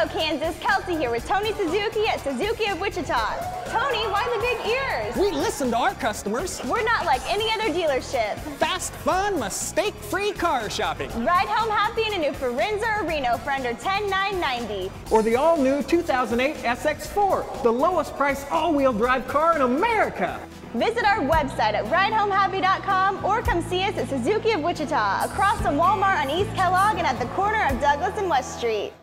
Hello, Kansas. Kelsey here with Tony Suzuki at Suzuki of Wichita. Tony, why the big ears? We listen to our customers. We're not like any other dealership. Fast, fun, mistake-free car shopping. Ride home happy in a new Forenza or Reno for under $10,990. Or the all-new 2008 SX4, the lowest price all-wheel drive car in America. Visit our website at ridehomehappy.com or come see us at Suzuki of Wichita, across from Walmart on East Kellogg and at the corner of Douglas and West Street.